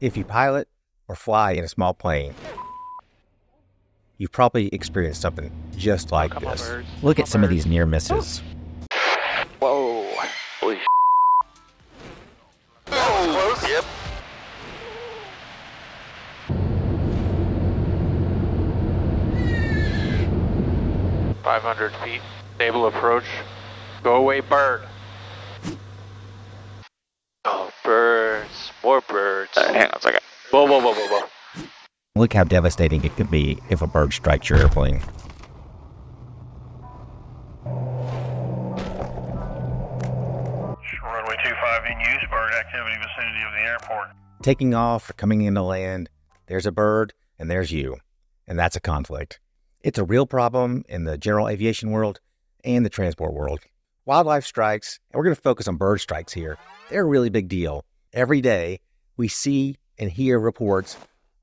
If you pilot or fly in a small plane, you've probably experienced something just like Come this. birds. Look Come at some of these near misses. Whoa. Holy Close? Yep. Five hundred feet. Stable approach. Go away, bird. Oh, birds. More birds. Uh, hang on a second. Whoa, whoa, whoa, whoa, whoa. Look how devastating it could be if a bird strikes your airplane. Runway 25 in use, bird activity vicinity of the airport. Taking off or coming into land, there's a bird and there's you. And that's a conflict. It's a real problem in the general aviation world and the transport world. Wildlife strikes, and we're going to focus on bird strikes here, they're a really big deal. Every day, we see and hear reports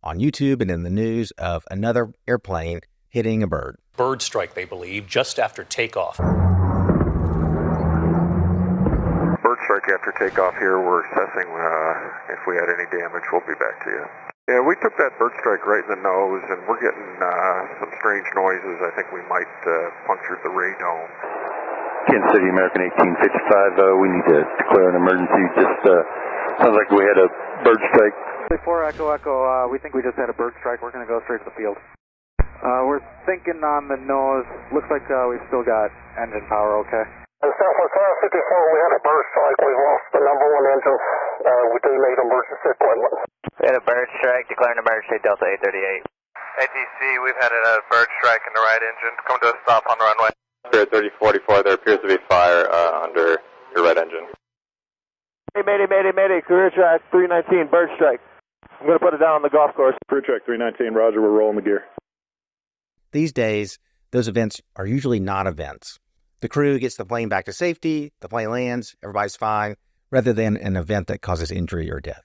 on YouTube and in the news of another airplane hitting a bird. bird strike, they believe, just after takeoff. Bird strike after takeoff here. We're assessing uh, if we had any damage. We'll be back to you. Yeah, we took that bird strike right in the nose, and we're getting uh, some strange noises. I think we might uh, puncture the radome. Kansas City, American 1855. Uh, we need to declare an emergency. Just uh, sounds like we had a bird strike. Before Echo Echo, uh, we think we just had a bird strike. We're going to go straight to the field. Uh, we're thinking on the nose. Looks like uh, we've still got engine power okay. In Southwest 54, we had a bird strike. We lost the number one engine. Uh, we do need emergency equipment. We had a bird strike, declaring emergency Delta 838. ATC, we've had a bird strike in the right engine. Come to a stop on the runway. Spirit 3044, there appears to be fire uh, under your right engine. Hey, Mayday, Mayday, Mayday, career track 319, bird strike. I'm going to put it down on the golf course. Career track 319, roger, we're rolling the gear. These days, those events are usually not events. The crew gets the plane back to safety, the plane lands, everybody's fine, rather than an event that causes injury or death.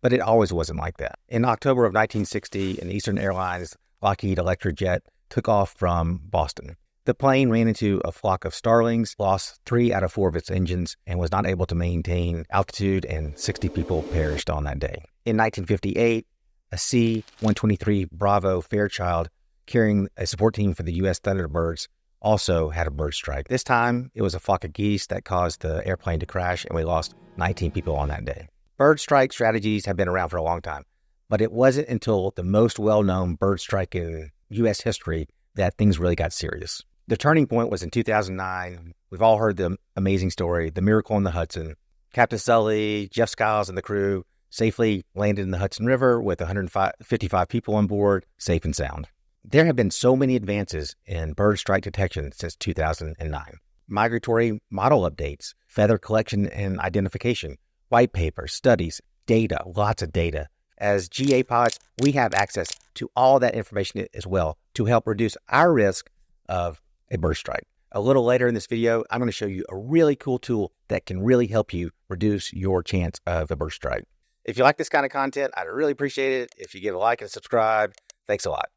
But it always wasn't like that. In October of 1960, an Eastern Airlines Lockheed Electra jet took off from Boston. The plane ran into a flock of starlings, lost three out of four of its engines, and was not able to maintain altitude, and 60 people perished on that day. In 1958, a C 123 Bravo Fairchild carrying a support team for the U.S. Thunderbirds also had a bird strike. This time, it was a flock of geese that caused the airplane to crash, and we lost 19 people on that day. Bird strike strategies have been around for a long time, but it wasn't until the most well known bird strike in U.S. history that things really got serious. The turning point was in 2009. We've all heard the amazing story, the miracle in the Hudson. Captain Sully, Jeff Skiles, and the crew safely landed in the Hudson River with 155 people on board, safe and sound. There have been so many advances in bird strike detection since 2009. Migratory model updates, feather collection and identification, white papers, studies, data, lots of data. As GA pilots, we have access to all that information as well to help reduce our risk of a bird strike. A little later in this video, I'm going to show you a really cool tool that can really help you reduce your chance of a bird strike. If you like this kind of content, I'd really appreciate it if you give a like and subscribe. Thanks a lot.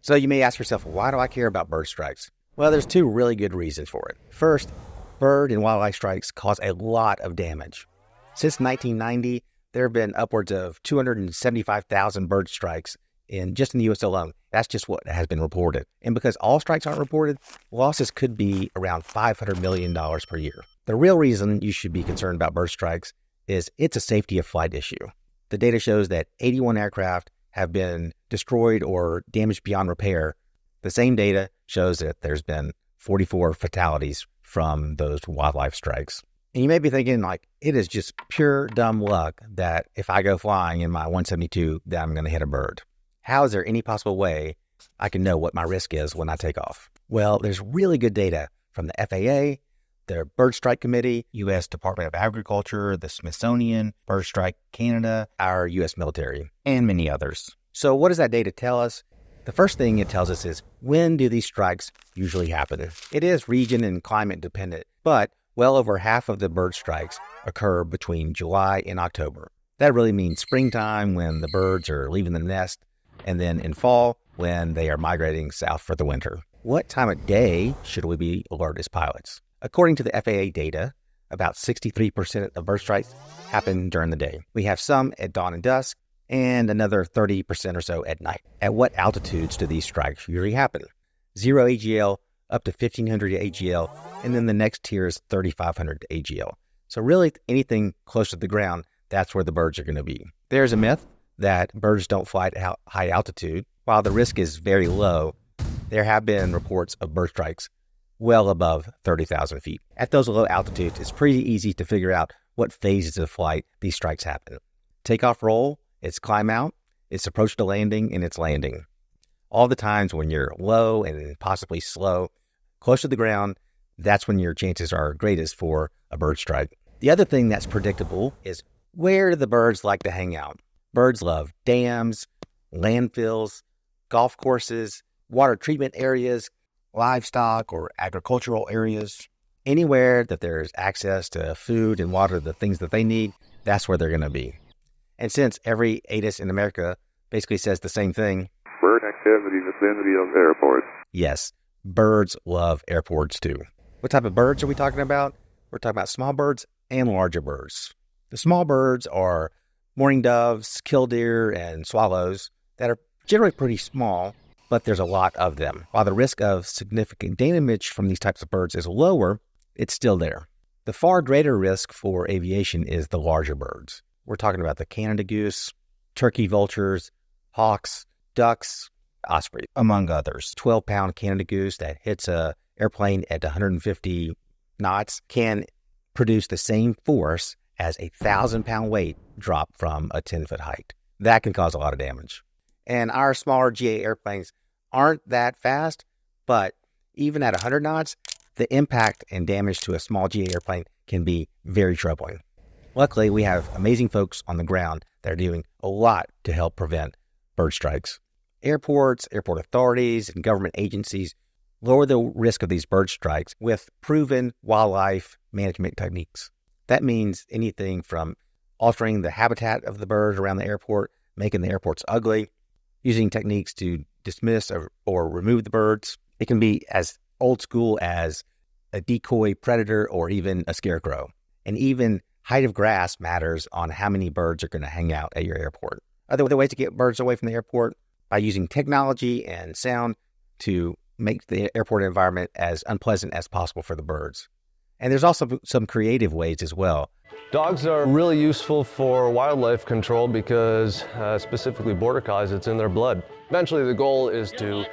So you may ask yourself, why do I care about bird strikes? Well, there's two really good reasons for it. First, bird and wildlife strikes cause a lot of damage. Since 1990, there have been upwards of 275,000 bird strikes in just in the US alone. That's just what has been reported. And because all strikes aren't reported, losses could be around $500 million per year. The real reason you should be concerned about bird strikes is it's a safety of flight issue. The data shows that 81 aircraft have been destroyed or damaged beyond repair. The same data shows that there's been 44 fatalities from those wildlife strikes. And you may be thinking, like, it is just pure dumb luck that if I go flying in my 172, that I'm going to hit a bird. How is there any possible way I can know what my risk is when I take off? Well, there's really good data from the FAA, the Bird Strike Committee, U.S. Department of Agriculture, the Smithsonian, Bird Strike Canada, our U.S. military, and many others. So, what does that data tell us? The first thing it tells us is when do these strikes usually happen? It is region and climate dependent, but well over half of the bird strikes occur between July and October. That really means springtime when the birds are leaving the nest, and then in fall when they are migrating south for the winter. What time of day should we be alert as pilots? According to the FAA data, about 63% of bird strikes happen during the day. We have some at dawn and dusk, and another 30% or so at night. At what altitudes do these strikes usually happen? Zero AGL up to 1500 AGL, and then the next tier is 3500 AGL. So, really, anything close to the ground, that's where the birds are going to be. There's a myth that birds don't fly at high altitude. While the risk is very low, there have been reports of bird strikes well above 30,000 feet. At those low altitudes, it's pretty easy to figure out what phases of flight these strikes happen. Takeoff roll, it's climb out, it's approach to landing, and it's landing. All the times when you're low and possibly slow, close to the ground, that's when your chances are greatest for a bird strike. The other thing that's predictable is where do the birds like to hang out? Birds love dams, landfills, golf courses, water treatment areas, livestock or agricultural areas. Anywhere that there's access to food and water, the things that they need, that's where they're going to be. And since every ATIS in America basically says the same thing bird activity vicinity of airports. Yes, birds love airports too. What type of birds are we talking about? We're talking about small birds and larger birds. The small birds are mourning doves, killdeer, and swallows that are generally pretty small, but there's a lot of them. While the risk of significant damage from these types of birds is lower, it's still there. The far greater risk for aviation is the larger birds. We're talking about the Canada goose, turkey vultures, hawks, ducks, osprey, among others. 12 pound Canada goose that hits a airplane at 150 knots can produce the same force as a thousand pound weight drop from a 10 foot height. That can cause a lot of damage. And our smaller GA airplanes aren't that fast, but even at 100 knots, the impact and damage to a small GA airplane can be very troubling. Luckily, we have amazing folks on the ground that are doing a lot to help prevent bird strikes. Airports, airport authorities, and government agencies lower the risk of these bird strikes with proven wildlife management techniques. That means anything from altering the habitat of the birds around the airport, making the airports ugly, using techniques to dismiss or, or remove the birds. It can be as old school as a decoy predator or even a scarecrow. And even height of grass matters on how many birds are going to hang out at your airport. Other ways to get birds away from the airport by using technology and sound to make the airport environment as unpleasant as possible for the birds. And there's also some creative ways as well. Dogs are really useful for wildlife control because, uh, specifically border collies, it's in their blood. Eventually, the goal is to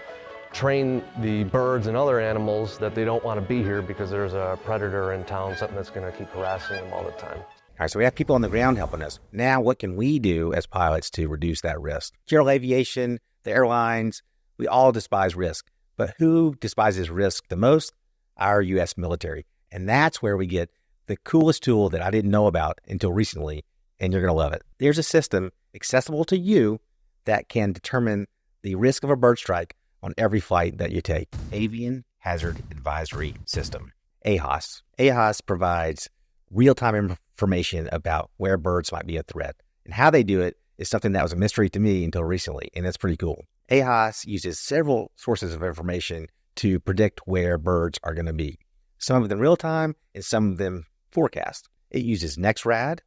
train the birds and other animals that they don't want to be here because there's a predator in town, something that's going to keep harassing them all the time. All right, so we have people on the ground helping us. Now, what can we do as pilots to reduce that risk? General aviation, the airlines, we all despise risk. But who despises risk the most? Our U.S. military. And that's where we get the coolest tool that I didn't know about until recently, and you're going to love it. There's a system accessible to you that can determine the risk of a bird strike on every flight that you take. Avian Hazard Advisory System, AHAS. AHAS provides real time information about where birds might be a threat. And how they do it is something that was a mystery to me until recently, and that's pretty cool. AHAS uses several sources of information to predict where birds are going to be some of them real time and some of them forecast. It uses NEXRAD,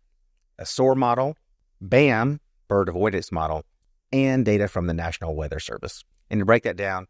a SOAR model, BAM, bird avoidance model, and data from the National Weather Service. And to break that down,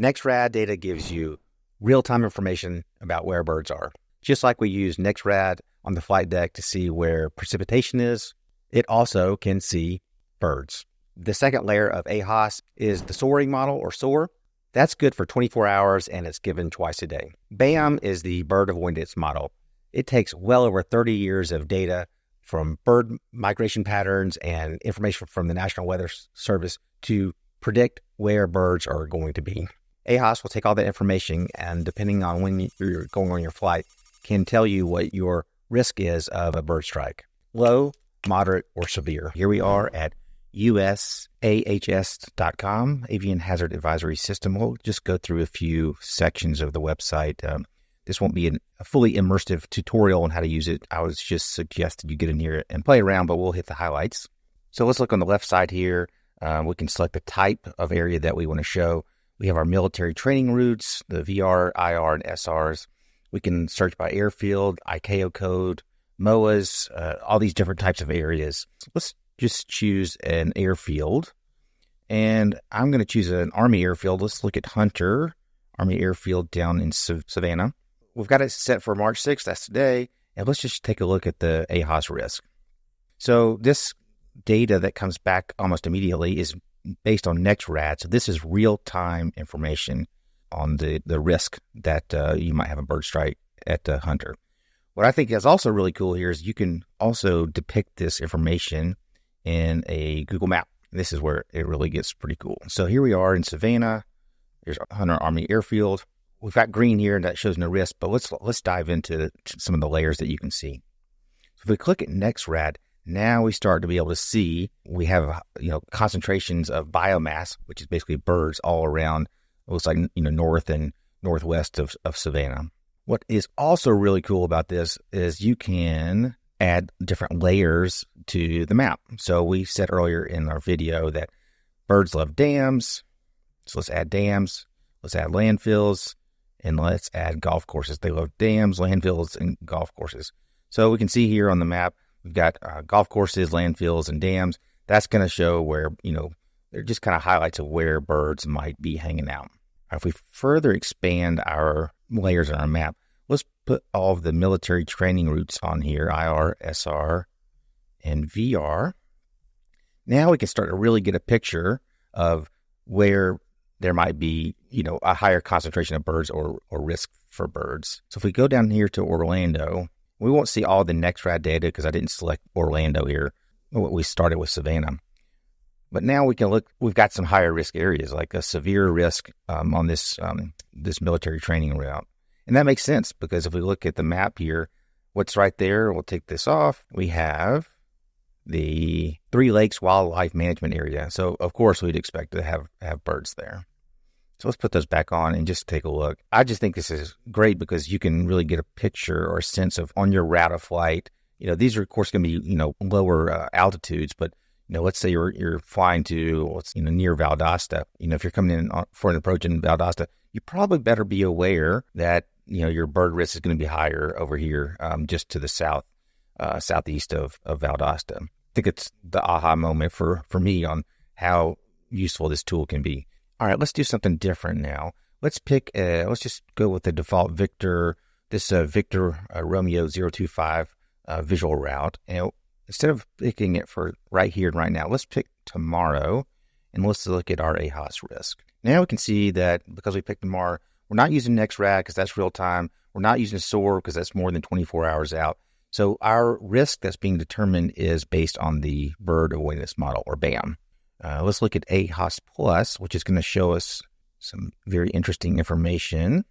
NEXRAD data gives you real time information about where birds are. Just like we use NEXRAD on the flight deck to see where precipitation is, it also can see birds. The second layer of AHAS is the soaring model or SOAR. That's good for 24 hours and it's given twice a day. BAM is the bird avoidance model. It takes well over 30 years of data from bird migration patterns and information from the National Weather Service to predict where birds are going to be. AHAS will take all that information and, depending on when you're going on your flight, can tell you what your risk is of a bird strike low, moderate, or severe. Here we are at usahas.com, Avian Hazard Advisory System. We'll just go through a few sections of the website. Um, this won't be an, a fully immersive tutorial on how to use it. I was just suggested you get in here and play around, but we'll hit the highlights. So let's look on the left side here. Um, we can select the type of area that we want to show. We have our military training routes, the VR, IR, and SRs. We can search by airfield, ICAO code, MOAs, uh, all these different types of areas. Let's just choose an airfield. And I'm going to choose an Army airfield. Let's look at Hunter, Army airfield down in Savannah. We've got it set for March 6th. That's today. And let's just take a look at the AHAS risk. So this data that comes back almost immediately is based on NEXRAD. So this is real time information on the, the risk that uh, you might have a bird strike at the hunter. What I think is also really cool here is you can also depict this information in a Google map. This is where it really gets pretty cool. So here we are in Savannah. There's Hunter Army Airfield. We've got green here, and that shows no risk. But let's let's dive into some of the layers that you can see. So if we click at NEXRAD, now we start to be able to see we have you know concentrations of biomass, which is basically birds all around. It looks like you know north and northwest of, of Savannah. What is also really cool about this is you can add different layers to the map. So we said earlier in our video that birds love dams. So let's add dams. Let's add landfills and let's add golf courses. They love dams, landfills, and golf courses. So we can see here on the map We've got uh, golf courses, landfills, and dams. That's going to show where, you know, they're just kind of highlights of where birds might be hanging out. If we further expand our layers on our map, let's put all of the military training routes on here IR, SR, and VR. Now we can start to really get a picture of where there might be, you know, a higher concentration of birds or, or risk for birds. So if we go down here to Orlando, we won't see all the NEXRAD data because I didn't select Orlando here. We started with Savannah. But now we can look, we've got some higher risk areas, like a severe risk um, on this, um, this military training route. And that makes sense because if we look at the map here, what's right there, we'll take this off. We have the Three Lakes Wildlife Management Area. So, of course, we'd expect to have, have birds there. So let's put those back on and just take a look. I just think this is great because you can really get a picture or a sense of on your route of flight. You know, these are of course going to be you know lower uh, altitudes, but you know, let's say you're you're flying to what's you know near Valdosta. You know, if you're coming in for an approach in Valdosta, you probably better be aware that you know your bird risk is going to be higher over here, um, just to the south, uh, southeast of of Valdosta. I think it's the aha moment for for me on how useful this tool can be. All right, let's do something different now. Let's pick, a, let's just go with the default Victor, this uh, Victor uh, Romeo 025 uh, visual route. And instead of picking it for right here and right now, let's pick tomorrow and let's look at our AHAS risk. Now we can see that because we picked tomorrow, we're not using NEXRAD because that's real time. We're not using SOAR because that's more than 24 hours out. So our risk that's being determined is based on the bird awareness model or BAM. Uh, let's look at AHAS Plus, which is going to show us some very interesting information.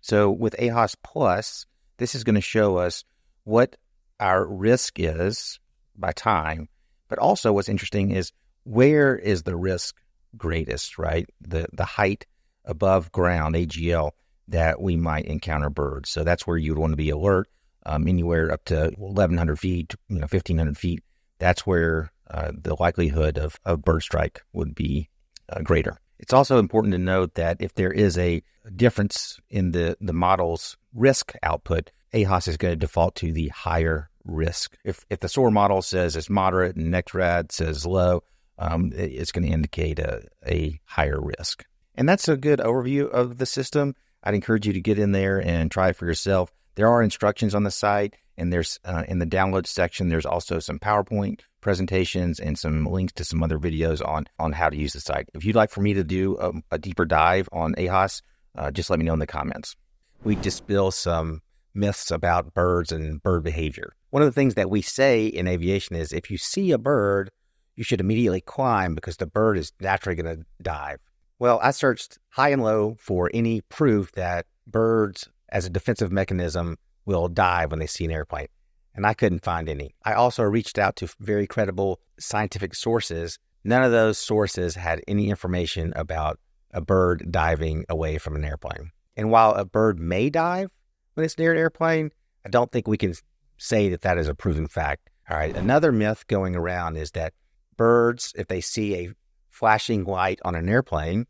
So with AHAS Plus, this is going to show us what our risk is by time, but also what's interesting is where is the risk greatest, right? The the height above ground, AGL, that we might encounter birds. So that's where you'd want to be alert. Um, anywhere up to 1,100 feet, you know, 1,500 feet. That's where uh, the likelihood of, of bird strike would be uh, greater. It's also important to note that if there is a difference in the, the model's risk output, AHAS is going to default to the higher risk. If, if the SOAR model says it's moderate and NEXRAD says low, um, it's going to indicate a, a higher risk. And that's a good overview of the system. I'd encourage you to get in there and try it for yourself. There are instructions on the site, and there's uh, in the download section. There's also some PowerPoint presentations and some links to some other videos on on how to use the site. If you'd like for me to do a, a deeper dive on AHAS, uh, just let me know in the comments. We dispel some myths about birds and bird behavior. One of the things that we say in aviation is if you see a bird, you should immediately climb because the bird is naturally going to dive. Well, I searched high and low for any proof that birds, as a defensive mechanism, will dive when they see an airplane and I couldn't find any. I also reached out to very credible scientific sources. None of those sources had any information about a bird diving away from an airplane. And while a bird may dive when it's near an airplane, I don't think we can say that that is a proven fact. All right. Another myth going around is that birds, if they see a flashing light on an airplane,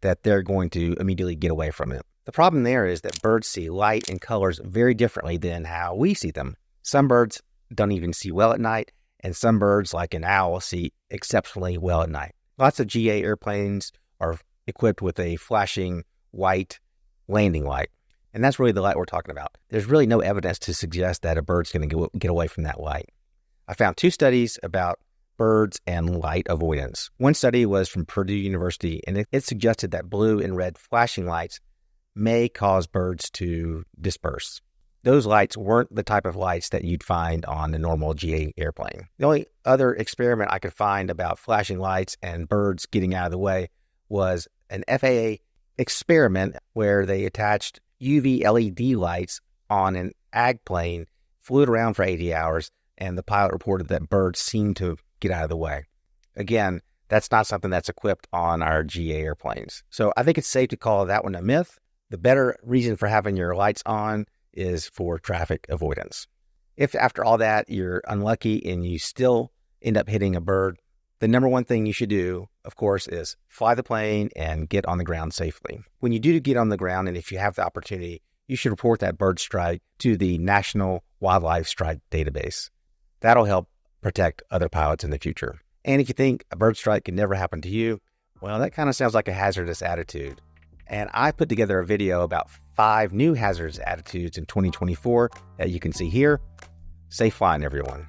that they're going to immediately get away from it. The problem there is that birds see light and colors very differently than how we see them. Some birds don't even see well at night, and some birds, like an owl, see exceptionally well at night. Lots of GA airplanes are equipped with a flashing white landing light. And that's really the light we're talking about. There's really no evidence to suggest that a bird's going to get away from that light. I found two studies about birds and light avoidance. One study was from Purdue University, and it, it suggested that blue and red flashing lights may cause birds to disperse. Those lights weren't the type of lights that you'd find on a normal GA airplane. The only other experiment I could find about flashing lights and birds getting out of the way was an FAA experiment where they attached UV LED lights on an ag plane, flew it around for 80 hours, and the pilot reported that birds seemed to get out of the way. Again, that's not something that's equipped on our GA airplanes. So I think it's safe to call that one a myth. The better reason for having your lights on is for traffic avoidance. If after all that you're unlucky and you still end up hitting a bird, the number one thing you should do, of course, is fly the plane and get on the ground safely. When you do get on the ground, and if you have the opportunity, you should report that bird strike to the National Wildlife Strike Database. That'll help protect other pilots in the future. And if you think a bird strike can never happen to you, well, that kind of sounds like a hazardous attitude. And I put together a video about five new hazards attitudes in 2024 that you can see here. Safe flying, everyone.